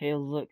Hey, look.